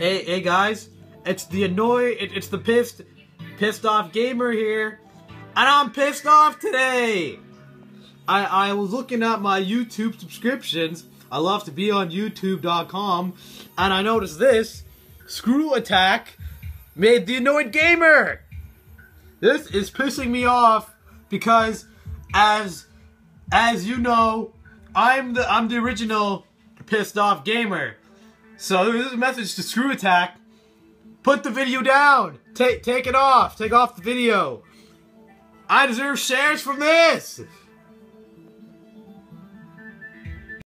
Hey, hey guys, it's the annoyed, it, it's the pissed, pissed off gamer here, and I'm pissed off today. I I was looking at my YouTube subscriptions. I love to be on YouTube.com, and I noticed this: Screw Attack made the annoyed gamer. This is pissing me off because, as as you know, I'm the I'm the original pissed off gamer. So this is a message to Screw Attack. Put the video down. Take take it off. Take off the video. I deserve shares from this.